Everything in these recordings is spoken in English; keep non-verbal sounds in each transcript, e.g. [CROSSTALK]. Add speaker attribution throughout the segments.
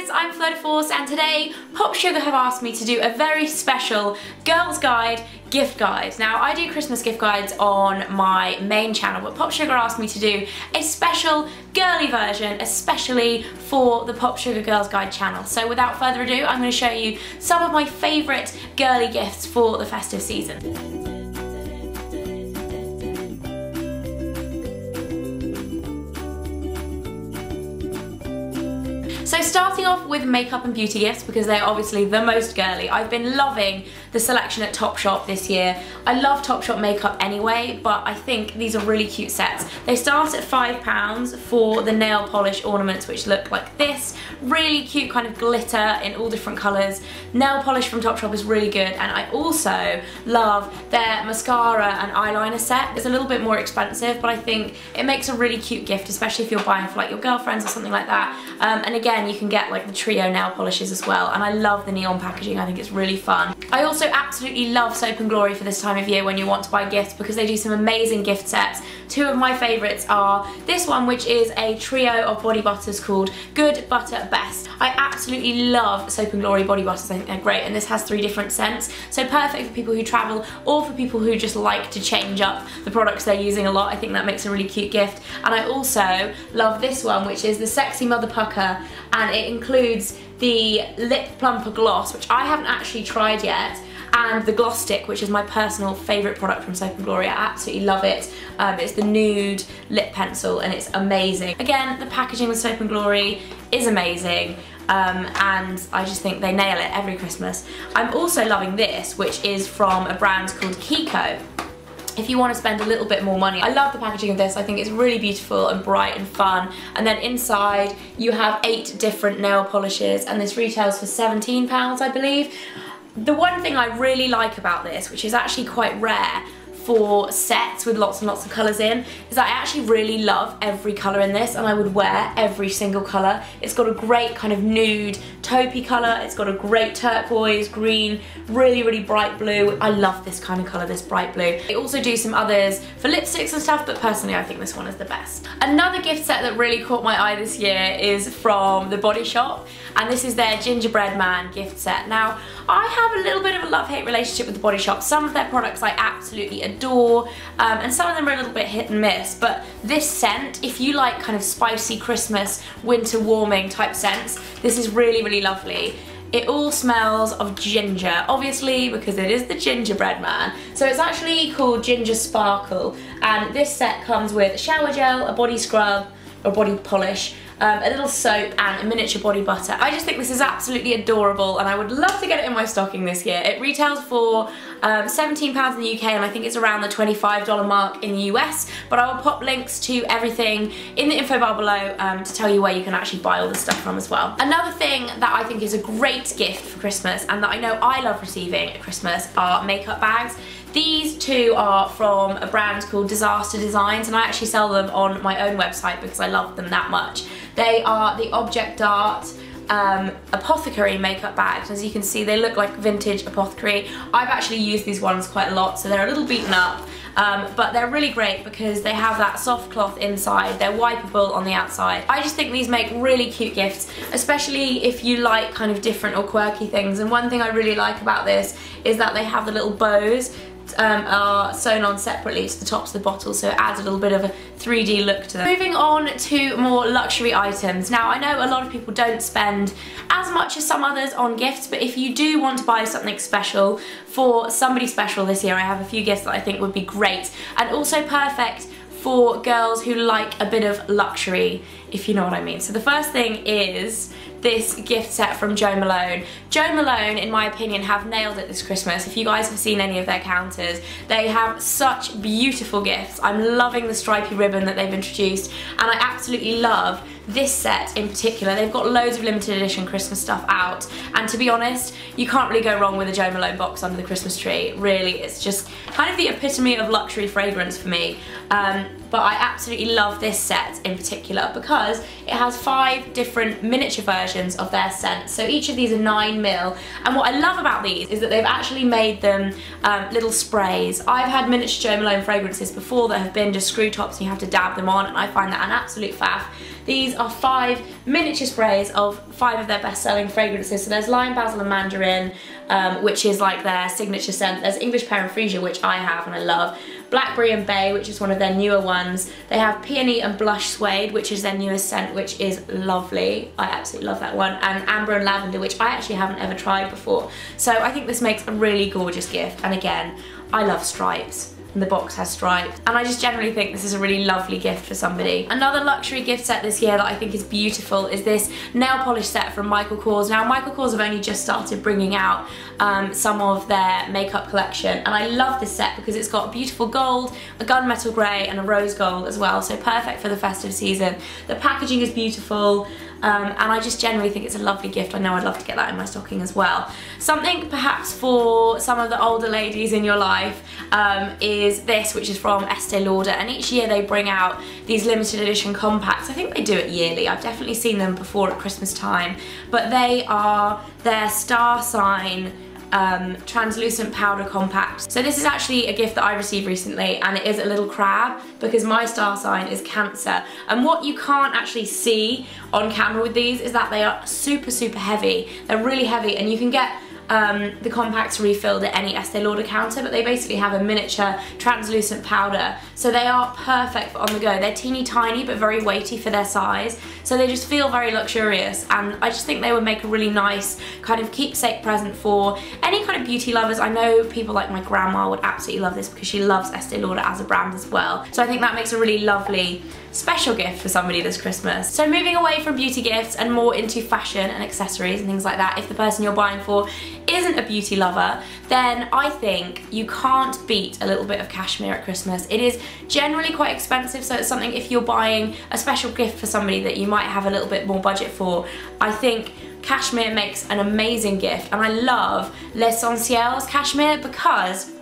Speaker 1: guys, I'm Fleur Force and today Pop Sugar have asked me to do a very special Girls Guide gift guide. Now I do Christmas gift guides on my main channel but Pop Sugar asked me to do a special girly version especially for the Pop Sugar Girls Guide channel. So without further ado I'm going to show you some of my favourite girly gifts for the festive season. So starting off with makeup and beauty gifts because they're obviously the most girly. I've been loving the selection at Topshop this year. I love Topshop makeup anyway, but I think these are really cute sets. They start at £5 for the nail polish ornaments which look like this. Really cute kind of glitter in all different colours. Nail polish from Topshop is really good and I also love their mascara and eyeliner set. It's a little bit more expensive but I think it makes a really cute gift especially if you're buying for like your girlfriends or something like that. Um, and again you can get like the trio nail polishes as well and I love the neon packaging, I think it's really fun. I also absolutely love Soap & Glory for this time of year when you want to buy gifts because they do some amazing gift sets. Two of my favourites are this one which is a trio of body butters called Good Butter Best. I absolutely love Soap & Glory body butters, I think they're great and this has three different scents so perfect for people who travel or for people who just like to change up the products they're using a lot. I think that makes a really cute gift and I also love this one which is the Sexy Mother Pucker and it includes the Lip Plumper Gloss, which I haven't actually tried yet, and the Gloss Stick, which is my personal favourite product from Soap & Glory. I absolutely love it. Um, it's the nude lip pencil and it's amazing. Again, the packaging with Soap & Glory is amazing. Um, and I just think they nail it every Christmas. I'm also loving this, which is from a brand called Kiko if you want to spend a little bit more money. I love the packaging of this. I think it's really beautiful and bright and fun. And then inside you have eight different nail polishes and this retails for 17 pounds, I believe. The one thing I really like about this, which is actually quite rare, for sets with lots and lots of colours in is I actually really love every colour in this and I would wear every single colour. It's got a great kind of nude taupey colour, it's got a great turquoise, green, really really bright blue. I love this kind of colour, this bright blue. They also do some others for lipsticks and stuff but personally I think this one is the best. Another gift set that really caught my eye this year is from The Body Shop and this is their Gingerbread Man gift set. Now I have a little bit of a love-hate relationship with The Body Shop. Some of their products I absolutely adore um, and some of them are a little bit hit and miss but this scent if you like kind of spicy Christmas winter warming type scents this is really really lovely it all smells of ginger, obviously because it is the gingerbread man. So it's actually called Ginger Sparkle and this set comes with a shower gel, a body scrub, a body polish, um, a little soap and a miniature body butter. I just think this is absolutely adorable and I would love to get it in my stocking this year. It retails for um, £17 in the UK and I think it's around the $25 mark in the US but I will pop links to everything in the info bar below um, to tell you where you can actually buy all this stuff from as well. Another thing that I think is a great gift for Christmas and that I know I love receiving at Christmas are makeup bags. These two are from a brand called Disaster Designs and I actually sell them on my own website because I love them that much. They are the Object D'art um, apothecary makeup bags. As you can see, they look like vintage apothecary. I've actually used these ones quite a lot, so they're a little beaten up. Um, but they're really great because they have that soft cloth inside, they're wipeable on the outside. I just think these make really cute gifts, especially if you like kind of different or quirky things. And one thing I really like about this is that they have the little bows um, are sewn on separately to the tops of the bottle so it adds a little bit of a 3D look to them. Moving on to more luxury items. Now I know a lot of people don't spend as much as some others on gifts but if you do want to buy something special for somebody special this year I have a few gifts that I think would be great and also perfect for girls who like a bit of luxury, if you know what I mean. So the first thing is this gift set from Jo Malone. Jo Malone, in my opinion, have nailed it this Christmas. If you guys have seen any of their counters, they have such beautiful gifts. I'm loving the stripy ribbon that they've introduced, and I absolutely love this set in particular. They've got loads of limited edition Christmas stuff out, and to be honest, you can't really go wrong with a Jo Malone box under the Christmas tree. Really, it's just kind of the epitome of luxury fragrance for me. Um, but I absolutely love this set in particular because it has five different miniature versions of their scents. So each of these are 9 mil, and what I love about these is that they've actually made them um, little sprays. I've had miniature Jo Malone fragrances before that have been just screw tops and you have to dab them on, and I find that an absolute faff. These are five miniature sprays of five of their best-selling fragrances. So there's lime, basil and mandarin, um, which is like their signature scent. There's English freesia, which I have and I love. Blackberry and Bay, which is one of their newer ones. They have Peony and Blush Suede, which is their newest scent, which is lovely. I absolutely love that one. And Amber and Lavender, which I actually haven't ever tried before. So I think this makes a really gorgeous gift. And again, I love stripes and the box has stripes. And I just generally think this is a really lovely gift for somebody. Another luxury gift set this year that I think is beautiful is this nail polish set from Michael Kors. Now Michael Kors have only just started bringing out um, some of their makeup collection and I love this set because it's got beautiful gold, a gunmetal grey and a rose gold as well so perfect for the festive season. The packaging is beautiful um, and I just generally think it's a lovely gift. I know I'd love to get that in my stocking as well. Something perhaps for some of the older ladies in your life um, is this, which is from Estee Lauder. And each year they bring out these limited edition compacts. I think they do it yearly. I've definitely seen them before at Christmas time. But they are their star sign um, translucent powder compact. So this is actually a gift that I received recently and it is a little crab because my star sign is Cancer. And what you can't actually see on camera with these is that they are super, super heavy. They're really heavy and you can get um, the compacts refilled at any Estee Lauder counter, but they basically have a miniature translucent powder. So they are perfect for on the go. They're teeny tiny, but very weighty for their size. So they just feel very luxurious. And I just think they would make a really nice kind of keepsake present for any kind of beauty lovers. I know people like my grandma would absolutely love this because she loves Estee Lauder as a brand as well. So I think that makes a really lovely special gift for somebody this Christmas. So moving away from beauty gifts and more into fashion and accessories and things like that, if the person you're buying for isn't a beauty lover, then I think you can't beat a little bit of cashmere at Christmas. It is generally quite expensive, so it's something if you're buying a special gift for somebody that you might have a little bit more budget for, I think cashmere makes an amazing gift and I love Les 100 Ciels cashmere because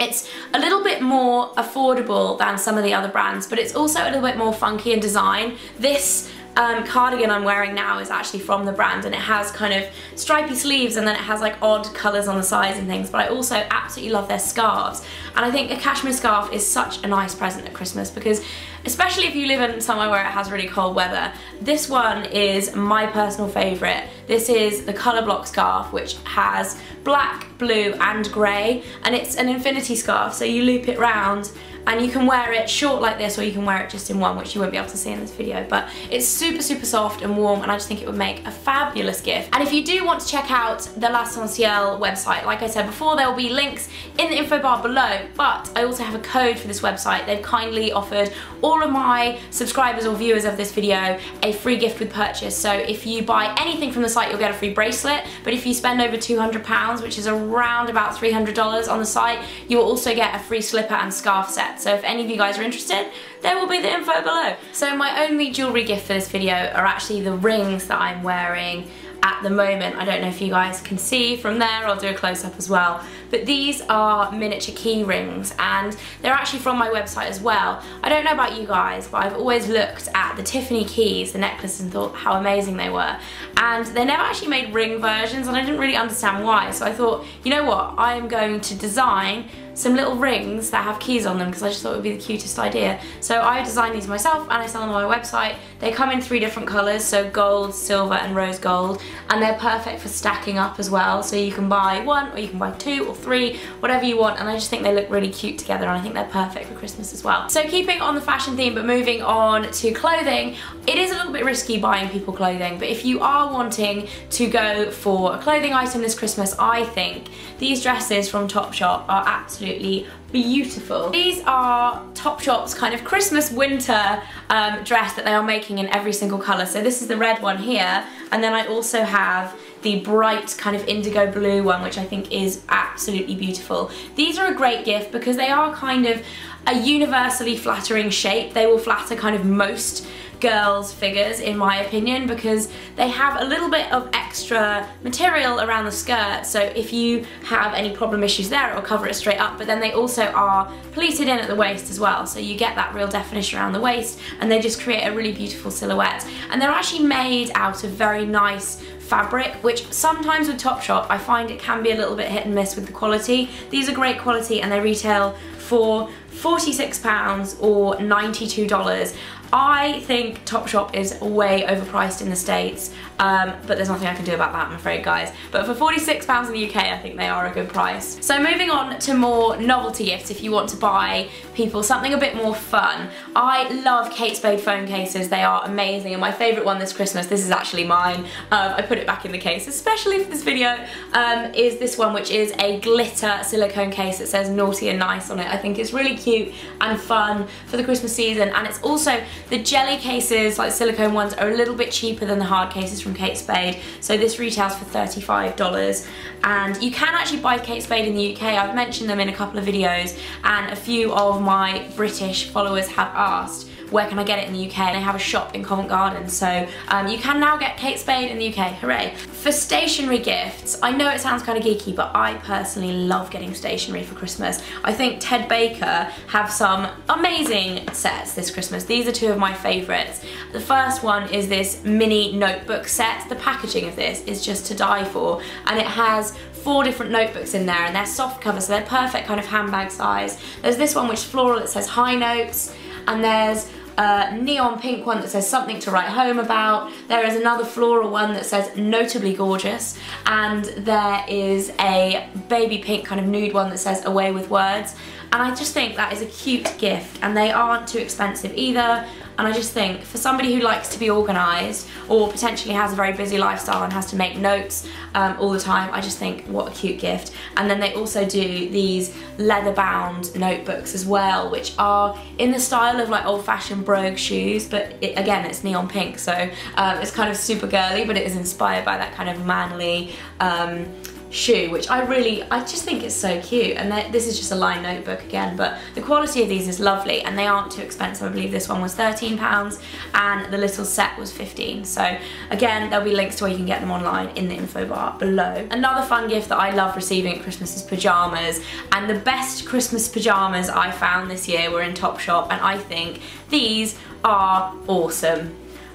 Speaker 1: it's a little bit more affordable than some of the other brands, but it's also a little bit more funky in design. This um, cardigan I'm wearing now is actually from the brand and it has kind of stripy sleeves and then it has like odd colours on the sides and things but I also absolutely love their scarves. And I think a cashmere scarf is such a nice present at Christmas because especially if you live in somewhere where it has really cold weather this one is my personal favourite. This is the colour block scarf which has black blue and grey and it's an infinity scarf so you loop it round and you can wear it short like this or you can wear it just in one which you won't be able to see in this video. But it's super super soft and warm and I just think it would make a fabulous gift. And if you do want to check out the Les 100 Ciels website like I said before there will be links in the info bar below. But I also have a code for this website. They've kindly offered all of my subscribers or viewers of this video a free gift with purchase. So if you buy anything from the site you'll get a free bracelet. But if you spend over 200 pounds which is around about $300 on the site you will also get a free slipper and scarf set so if any of you guys are interested, there will be the info below. So my only jewellery gift for this video are actually the rings that I'm wearing at the moment. I don't know if you guys can see from there, I'll do a close-up as well. But these are miniature key rings and they're actually from my website as well. I don't know about you guys, but I've always looked at the Tiffany keys, the necklace, and thought how amazing they were. And they never actually made ring versions and I didn't really understand why. So I thought, you know what, I'm going to design some little rings that have keys on them because I just thought it would be the cutest idea. So I designed these myself and I sell them on my website. They come in three different colours, so gold, silver and rose gold. And they're perfect for stacking up as well. So you can buy one or you can buy two or three, whatever you want. And I just think they look really cute together and I think they're perfect for Christmas as well. So keeping on the fashion theme but moving on to clothing, it is a little bit risky buying people clothing. But if you are wanting to go for a clothing item this Christmas, I think these dresses from Topshop are absolutely beautiful. These are Topshop's kind of Christmas winter um, dress that they are making in every single colour. So this is the red one here and then I also have the bright kind of indigo blue one which I think is absolutely beautiful. These are a great gift because they are kind of a universally flattering shape. They will flatter kind of most girls figures in my opinion because they have a little bit of extra material around the skirt so if you have any problem issues there it'll cover it straight up but then they also are pleated in at the waist as well so you get that real definition around the waist and they just create a really beautiful silhouette and they're actually made out of very nice fabric, which sometimes with Topshop I find it can be a little bit hit and miss with the quality. These are great quality and they retail for £46 or $92. I think Topshop is way overpriced in the States, um, but there's nothing I can do about that, I'm afraid, guys. But for £46 in the UK, I think they are a good price. So moving on to more novelty gifts, if you want to buy people something a bit more fun. I love Kate Spade phone cases. They are amazing, and my favourite one this Christmas, this is actually mine. Um, I put it back in the case, especially for this video, um, is this one, which is a glitter silicone case that says naughty and nice on it. I think it's really cute and fun for the Christmas season, and it's also, the jelly cases, like silicone ones, are a little bit cheaper than the hard cases from Kate Spade. So this retails for $35 and you can actually buy Kate Spade in the UK. I've mentioned them in a couple of videos and a few of my British followers have asked where can I get it in the UK? And they have a shop in Covent Garden, so um, you can now get Kate Spade in the UK, hooray. For stationery gifts, I know it sounds kind of geeky, but I personally love getting stationery for Christmas. I think Ted Baker have some amazing sets this Christmas. These are two of my favourites. The first one is this mini notebook set. The packaging of this is just to die for, and it has four different notebooks in there and they're soft cover so they're perfect kind of handbag size. There's this one which is floral that says high notes and there's a neon pink one that says something to write home about. There is another floral one that says notably gorgeous. And there is a baby pink kind of nude one that says away with words. And I just think that is a cute gift. And they aren't too expensive either and I just think for somebody who likes to be organised or potentially has a very busy lifestyle and has to make notes um, all the time, I just think what a cute gift. And then they also do these leather bound notebooks as well, which are in the style of like old fashioned brogue shoes, but it, again, it's neon pink. So um, it's kind of super girly, but it is inspired by that kind of manly um, shoe, which I really, I just think it's so cute. And this is just a line notebook again, but the quality of these is lovely and they aren't too expensive. I believe this one was £13 and the little set was 15 So again, there'll be links to where you can get them online in the info bar below. Another fun gift that I love receiving at Christmas is pyjamas. And the best Christmas pyjamas I found this year were in Topshop and I think these are awesome.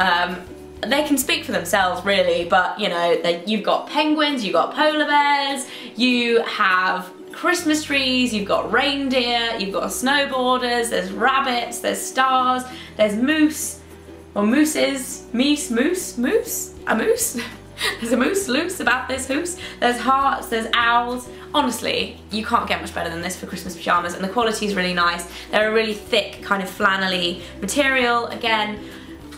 Speaker 1: Um, they can speak for themselves really, but you know, they, you've got penguins, you've got polar bears, you have Christmas trees, you've got reindeer, you've got snowboarders, there's rabbits, there's stars, there's moose, or mooses, meese, moose, moose, a moose? [LAUGHS] there's a moose loose about this hoose. There's hearts, there's owls. Honestly, you can't get much better than this for Christmas pyjamas and the quality is really nice. They're a really thick kind of flannelly material. Again,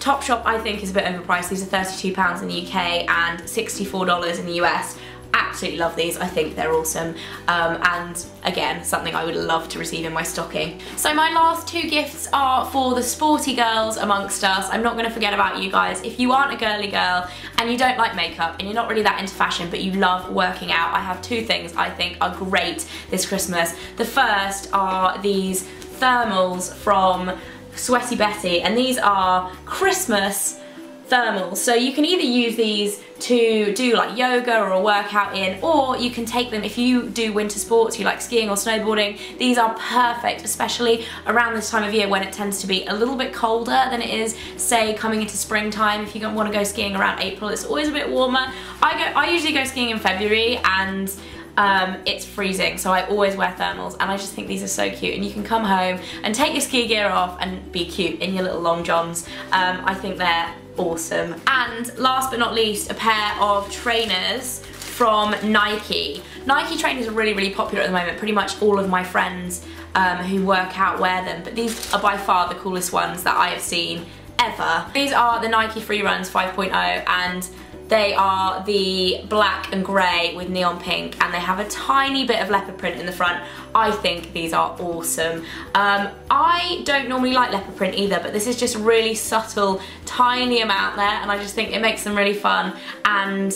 Speaker 1: Topshop I think is a bit overpriced. These are £32 in the UK and $64 in the US. Absolutely love these, I think they're awesome. Um, and again, something I would love to receive in my stocking. So my last two gifts are for the sporty girls amongst us. I'm not gonna forget about you guys. If you aren't a girly girl and you don't like makeup and you're not really that into fashion but you love working out, I have two things I think are great this Christmas. The first are these thermals from Sweaty Betty and these are Christmas thermals. So you can either use these to do like yoga or a workout in or you can take them if you do winter sports, you like skiing or snowboarding, these are perfect especially around this time of year when it tends to be a little bit colder than it is say coming into springtime if you want to go skiing around April it's always a bit warmer. I go I usually go skiing in February and um, it's freezing so I always wear thermals and I just think these are so cute and you can come home and take your ski gear off and be cute in your little long johns. Um, I think they're awesome. And last but not least, a pair of trainers from Nike. Nike trainers are really, really popular at the moment. Pretty much all of my friends um, who work out wear them, but these are by far the coolest ones that I have seen ever. These are the Nike Free Runs 5.0 and they are the black and grey with neon pink and they have a tiny bit of leopard print in the front. I think these are awesome. Um, I don't normally like leopard print either but this is just really subtle, tiny amount there and I just think it makes them really fun and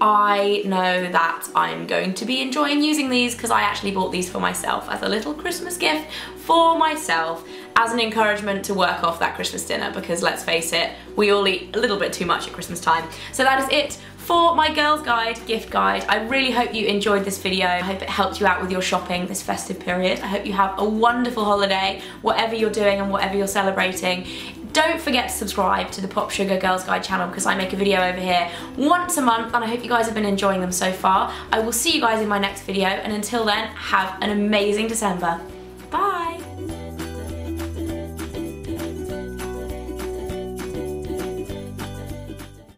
Speaker 1: I know that I'm going to be enjoying using these because I actually bought these for myself as a little Christmas gift for myself as an encouragement to work off that Christmas dinner because let's face it, we all eat a little bit too much at Christmas time. So that is it for my girls guide, gift guide. I really hope you enjoyed this video. I hope it helped you out with your shopping this festive period. I hope you have a wonderful holiday, whatever you're doing and whatever you're celebrating. Don't forget to subscribe to the Pop Sugar Girls Guide channel because I make a video over here once a month and I hope you guys have been enjoying them so far. I will see you guys in my next video and until then, have an amazing December. Bye!